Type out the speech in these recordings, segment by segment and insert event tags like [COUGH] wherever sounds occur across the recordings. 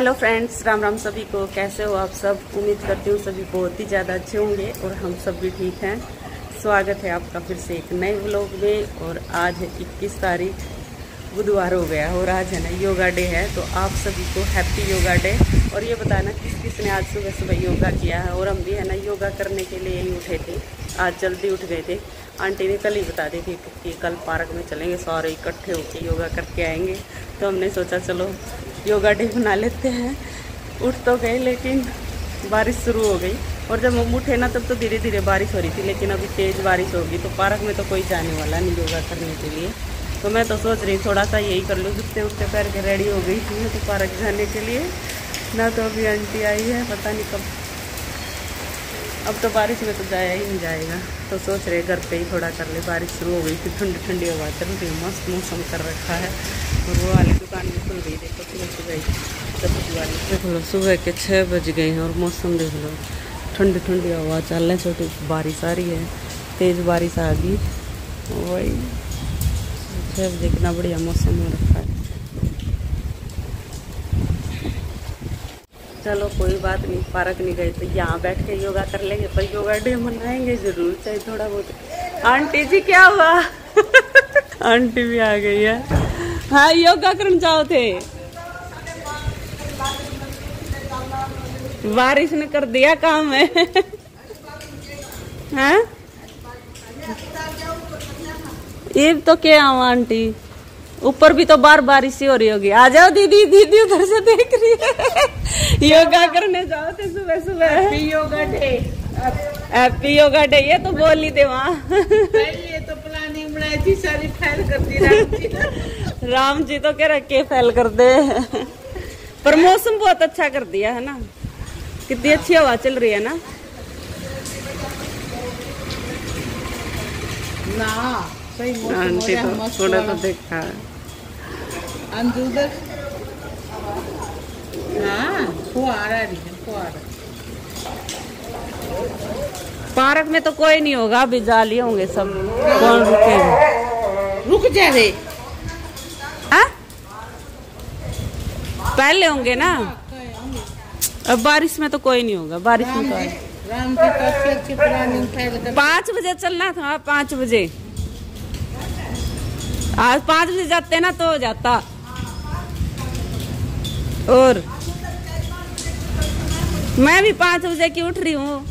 Hello friends Ram Ram सभी को। कैसे हो आप सब? उम्मीद करती हूँ सभी बहुत ही ज़्यादा अच्छे होंगे और हम सब भी ठीक हैं। स्वागत है आपका फिर से एक नए व्लॉग में और आज है इक्कीस तारीख, बुधवार हो गया और आज है ना योगा डे है तो आप सभी को हैप्पी योगा डे। और ये बताना किस किस ने आज सुबह सुबह योगा किया है और हम भी है ना योगा करने के लिए ही उठे थे। आज जल्दी उठ गए थे। आंटी ने कल ही बता दी थी कि कल पार्क में चलेंगे, सारे इकट्ठे होकर योगा करके आएँगे। तो हमने सोचा चलो योगा डे बना लेते हैं। उठ तो गए, लेकिन बारिश शुरू हो गई। और जब हम उठे ना, तब तो धीरे धीरे बारिश हो रही थी, लेकिन अभी तेज़ बारिश होगी तो पार्क में तो कोई जाने वाला नहीं योगा करने के लिए। तो मैं तो सोच रही थोड़ा सा यही कर लूँ जुटते उठते पैर के रेडी हो गई थी तो पार्क जाने के लिए। ना तो अभी आंटी आई है, पता नहीं कब। अब तो बारिश में तो जाया ही नहीं जाएगा। तो सोच रहे घर पे ही थोड़ा कर ले, बारिश शुरू हो गई थी ठंडी ठंडी हवा चल रही मस्त मौसम कर रखा है। और वो वाली दुकान भी खुल गई देखो, सुबह सुबह सब्ज़ी वाली देख लो सुबह के छः बज गए हैं और मौसम देख लो। ठंडी ठंडी हवा चल रही छोटी बारिश आ रही है, तेज़ बारिश आ गई। वही छः बजे कितना बढ़िया मौसम हो रखा है। चलो, कोई बात नहीं, पार्क नहीं गए तो यहाँ बैठ के योगा कर लेंगे, पर योगा डे मनाएँगे ज़रूर, चाहे थोड़ा बहुत। आंटी जी, क्या हुआ? [LAUGHS] आंटी भी आ गई है। हाँ योगा करने जाओ थे। बारिश ने कर दिया काम है। हाँ? ये तो क्या आवा आंटी? ऊपर भी तो बार बारिश ही हो रही होगी। आ जाओ दीदी दीदी उधर से देख रही है। योगा करने जाओ थे सुबह सुबह। Yoga day happy yoga day ये तो बोल ही दे वहाँ। तो प्लानिंग बनाई थी सारी फैल कर दी [LAUGHS] राम जी तो कह रखे फैल कर दे पर मौसम बहुत अच्छा कर दिया है ना? कितनी अच्छी हवा चल रही है ना? ना सही मौसम हो आंटी रहा है, तो थोड़ा तो देखा है। अंजू उधर? हाँ फुहारा फुहारा पार्क में तो कोई नहीं होगा अभी जाली होंगे सब। कौन रुकेगा? रुक जा रे। पहले होंगे ना? अब बारिश में तो कोई नहीं होगा बारिश में तो कर। पाँच बजे चलना था पाँच बजे। आज पाँच बजे जाते ना तो हो जाता। और मैं भी पाँच बजे की उठ रही हूँ।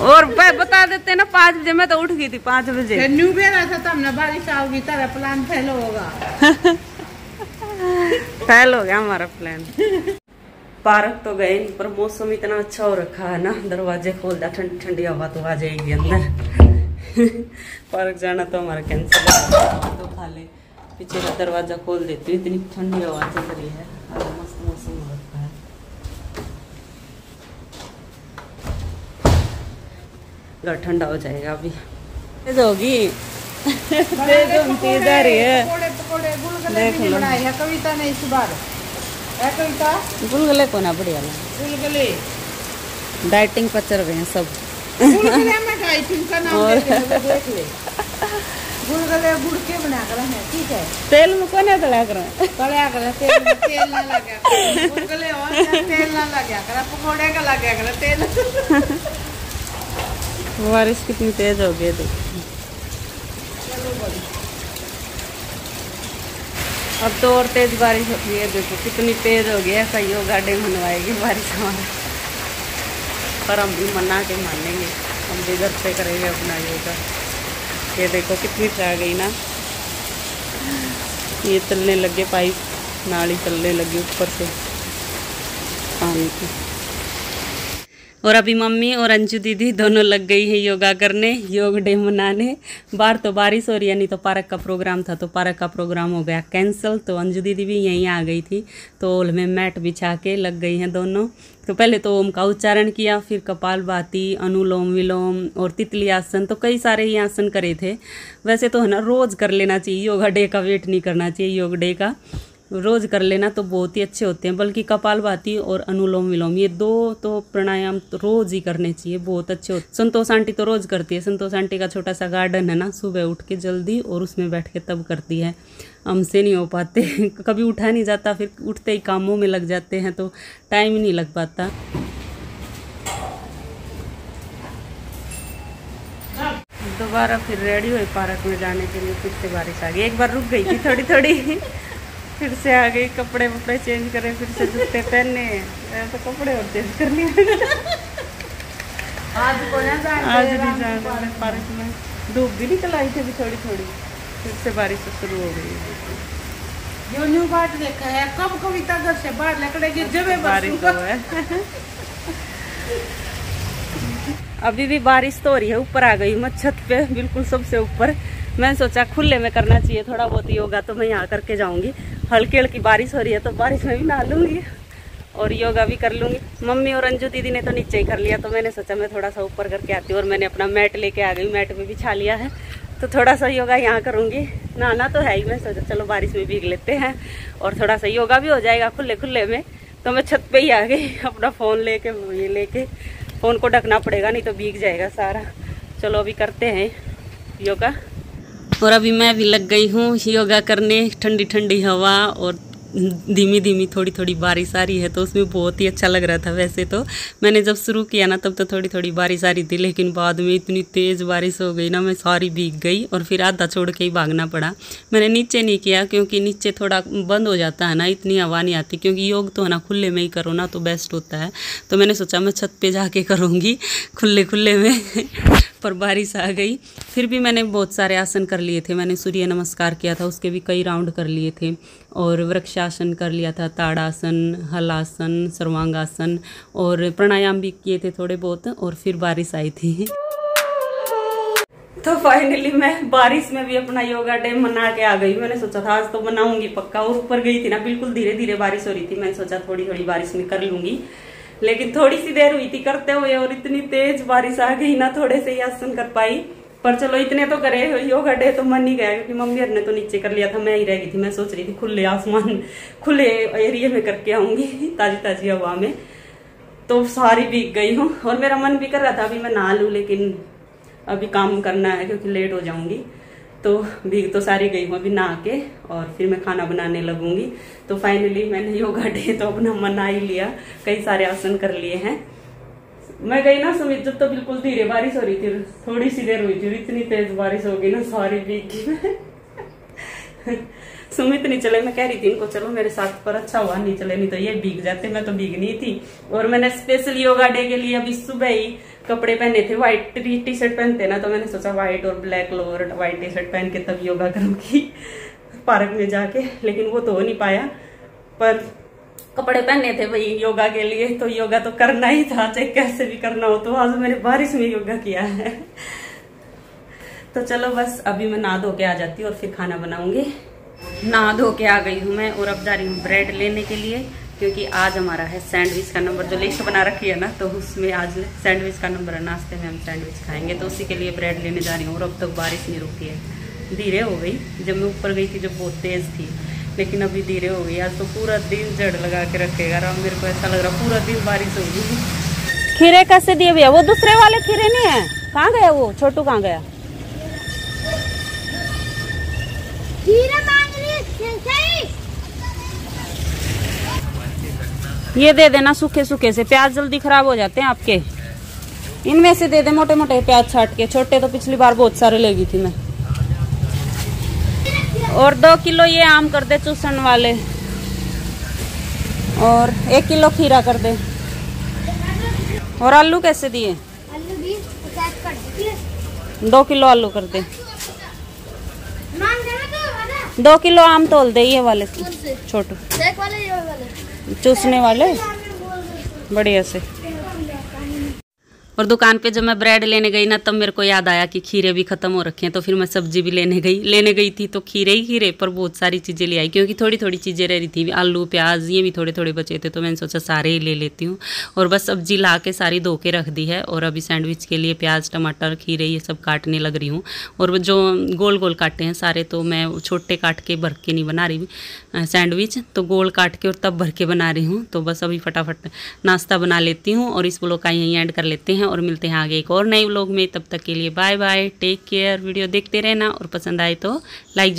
और ब- बता देते ना पाँच बजे मैं तो उठ गई थी पाँच बजे। न्यू बेरा था तो हमने बारिश आओगी तेरा प्लान फेल होगा। फैल हो गया हमारा प्लान पार्क तो गए पर मौसम इतना अच्छा हो रखा है ना दरवाजे खोल दिया ठंडी ठंडी हवा तो आ जाएगी अंदर। पार्क जाना तो हमारा कैंसिल तो खा ले पीछे का दरवाज़ा खोल देती हूँ इतनी ठंडी हवा चल रही है आज मस्त मौसम हो रखा है घर ठंडा हो जाएगा अभी। तेज होगी। तेज होती जा रही है। पकोड़े पकोड़े गुलगुले देख लो। कविता ने इस बार। कविता? गुलगुले को ना बढ़िया लगा। गुलगुले। डाइटिंग पर चल रहे हैं सब। गुलगुले में खाई थी नाम और- ले, ले। गुलगुले गुड़ के बना कर है ठीक है? तेल में कोने तला कर तलया कर तेल तेल ना लगा गुलगुले और तेल ना लगा कर पकोड़े का लगा कर तेल। बारिश कितनी तेज हो गई देखो। अब तो और तेज बारिश होती है, देखो, कितनी तेज हो गई है कई योगा डे मनवाएगी बारिश हमारा। पर हम भी मना के मानेंगे, हम भी घर पे करेंगे अपना योगा ये देखो कितनी आ गई ना। ये चलने लगे पाइप, नाली चलने लगी ऊपर से। पानी की। और अभी मम्मी और अंजू दीदी दोनों लग गई है योगा करने, योग डे मनाने। बाहर तो बारिश रही है, नहीं तो पार्क का प्रोग्राम था तो पार्क का प्रोग्राम हो गया कैंसिल तो अंजू दीदी भी यहीं आ गई थी तो ओल में मैट बिछा के लग गई हैं दोनों। तो पहले तो ओम का उच्चारण किया, फिर कपाल भाती अनुलोम विलोम और तितली आसन तो कई सारे ही आसन करे थे। वैसे तो है ना, रोज़ कर लेना चाहिए, योगा डे का वेट नहीं करना चाहिए, योग डे का। रोज कर लेना तो बहुत ही अच्छे होते हैं, बल्कि कपालभाति और अनुलोम विलोम, ये दो तो प्राणायाम तो रोज ही करने चाहिए, बहुत अच्छे होते संतोष आंटी तो रोज करती है, संतोष आंटी का छोटा सा गार्डन है ना, सुबह उठ के जल्दी और उसमें बैठ के तब करती है। हमसे नहीं हो पाते, [LAUGHS] कभी उठा नहीं जाता, फिर उठते ही कामों में लग जाते हैं तो टाइम ही नहीं लग पाता। दोबारा फिर रेडी हुई पार्क में जाने के लिए, फिर से बारिश आ गई। एक बार रुक गई थी थोड़ी थोड़ी [LAUGHS] फिर से आ गई कपड़े वपड़े चेंज करे फिर से जूते पहने। तो कपड़े और चेंज कर लिए। आज को ना जाने आज भी जाना है पार्क में धूप भी निकल आई थी अभी थोड़ी थोड़ी फिर से बारिश शुरू हो गई। यो न्यू बाट देखा है कब कविता घर से बाहर निकलेगी जब बारिश तो है। अभी भी बारिश तो हो रही है ऊपर आ गई मैं छत पे बिल्कुल सबसे ऊपर। मैंने सोचा खुले में करना चाहिए थोड़ा बहुत योगा तो मैं यहाँ करके जाऊँगी। हल्की हल्की बारिश हो रही है तो बारिश में भी नहा लूँगी। और योगा भी कर लूँगी। मम्मी और अंजू दीदी ने तो नीचे ही कर लिया तो मैंने सोचा मैं थोड़ा सा ऊपर करके आती हूँ और मैंने अपना मैट लेके आ गई मैट भी बिछा लिया है। तो थोड़ा सा योगा यहाँ करूँगी। नहाना तो है ही, मैं सोचा चलो बारिश में भीग लेते हैं। और थोड़ा सा योगा भी हो जाएगा खुले खुले में। तो मैं छत पे ही आ गई, [LAUGHS] अपना फ़ोन लेके, ये लेके। फ़ोन को ढकना पड़ेगा, नहीं तो भीग जाएगा सारा। चलो अभी करते हैं योगा। और अभी मैं भी लग गई हूँ योगा करने, ठंडी ठंडी हवा और धीमी धीमी थोड़ी थोड़ी बारिश आ रही है तो उसमें बहुत ही अच्छा लग रहा था वैसे तो। मैंने जब शुरू किया ना तब तो थोड़ी थोड़ी बारिश आ रही थी लेकिन बाद में इतनी तेज़ बारिश हो गई ना मैं सारी भीग गई और फिर आधा छोड़ के ही भागना पड़ा। मैंने नीचे नहीं किया क्योंकि नीचे थोड़ा बंद हो जाता है ना, इतनी हवा नहीं आती क्योंकि योग तो है ना, खुले में ही करो ना तो बेस्ट होता है। तो मैंने सोचा मैं छत पर जाके करूँगी, खुले खुले में। पर बारिश आ गई। फिर भी मैंने बहुत सारे आसन कर लिए थे। मैंने सूर्य नमस्कार किया था, उसके भी कई राउंड कर लिए थे। और वृक्षासन कर लिया था, ताड़ासन, हलासन, सर्वांगासन, और प्राणायाम भी किए थे थोड़े बहुत, और फिर बारिश आई थी। तो फाइनली मैं बारिश में भी अपना योगा डे मना के आ गई। मैंने सोचा था, आज तो बनाऊँगी पक्का, और ऊपर गई थी ना, बिल्कुल धीरे धीरे बारिश हो रही थी। मैंने सोचा थोड़ी थोड़ी बारिश में कर लूँगी। लेकिन थोड़ी सी देर हुई थी, करते हुए और इतनी तेज बारिश आ गई ना, थोड़े से ही आसन कर पाई। पर चलो, इतने तो करे, योगा डे तो मन नहीं गया, क्योंकि मम्मी ने तो नीचे कर लिया था, मैं ही रह गई थी, मैं सोच रही थी, खुले आसमान, खुले एरिया में करके आऊँगी ताजी ताजी हवा में। तो सारी भीग गई हूँ, और मेरा मन भी कर रहा था, अभी मैं नहा लू, लेकिन अभी काम करना है, क्योंकि लेट हो जाऊँगी। तो भीग तो सारी गई हूँ अभी नहा के और फिर मैं खाना बनाने लगूँगी। तो फाइनली मैंने योगा डे तो अपना मना ही लिया। कई सारे आसन कर लिए हैं। मैं गई ना सुमित, जब तो बिल्कुल धीरे बारिश हो रही थी थोड़ी सी देर हुई थी इतनी तेज बारिश हो गई ना सारी भीगी [LAUGHS] सुमित नहीं चले, मैं कह रही थी इनको, चलो मेरे साथ पर अच्छा हुआ, नहीं चले, नहीं तो ये भीग जाते, मैं तो भीग नहीं थी। और मैंने स्पेशल योगा डे के लिए अभी सुबह ही कपड़े पहने थे व्हाइट टी शर्ट पहनते ना तो मैंने सोचा व्हाइट और black lower white T shirt पहन के तब योगा करूँगी पार्क में जाके, लेकिन वो तो हो नहीं पाया। पर कपड़े पहने थे भाई योगा के लिए तो योगा तो करना ही था, चाहे कैसे भी करना हो तो आज मैंने बारिश में योगा किया है। तो चलो बस, अभी मैं नहा धो के आ जाती हूँ और फिर खाना बनाऊँगी। नहा धो के आ गई हूँ मैं और अब जा रही हूँ ब्रेड लेने के लिए। क्योंकि आज हमारा है सैंडविच का नंबर, जो लिस्ट बना रखी है ना तो उसमें आज सैंडविच का नंबर है, नाश्ते में हम सैंडविच खाएँगे। तो उसी के लिए ब्रेड लेने जा रही हूँ और अब तक बारिश नहीं रुकी है। धीरे हो गई, जब मैं ऊपर गई थी, जब बहुत तेज़ थी, लेकिन अभी धीरे हो गई। आज तो पूरा दिन जड़ लगा के रखेगा। और मेरे को ऐसा लग रहा पूरा दिन बारिश होगी। खीरे कैसे दिए भैया? वो दूसरे वाले खीरे नहीं है। कहाँ गया वो? छोटू कहाँ गया? ये दे देना सूखे सूखे से प्याज जल्दी खराब हो जाते हैं आपके। इनमें से दे दे मोटे मोटे प्याज छाट के छोटे तो पिछली बार बहुत सारे लेगी थी मैं। और दो किलो ये आम कर दे चूसन वाले। और एक किलो खीरा कर दे। और आलू कैसे दिए? दो किलो आलू कर दे। दो किलो आम तोल दे ये वाले छोटू। चूसने वाले? बढ़िया से। और दुकान पे जब मैं ब्रेड लेने गई ना, तब मेरे को याद आया कि खीरे भी ख़त्म हो रखे हैं तो फिर मैं सब्ज़ी भी लेने गई। लेने गई थी तो खीरे ही खीरे, पर बहुत सारी चीज़ें ले आई, क्योंकि थोड़ी थोड़ी चीज़ें रह रही थी। आलू, प्याज, ये भी थोड़े थोड़े बचे थे तो मैंने सोचा सारे ही ले लेती हूँ। और बस सब्ज़ी ला के सारी धो के रख दी है, और अभी सैंडविच के लिए प्याज, टमाटर, खीरे, ये सब काटने लग रही हूँ। और जो गोल गोल काटे हैं सारे तो मैं छोटे काट के भर के नहीं बना रही सैंडविच तो गोल काट के और तब भर के बना रही हूँ। तो बस अभी फटाफट नाश्ता बना लेती हूँ, और इस ब्लॉग का यहीं एंड कर लेते हैं। और मिलते हैं आगे एक और नए व्लॉग में। तब तक के लिए bye bye, take care, video देखते रहना और पसंद आए तो लाइक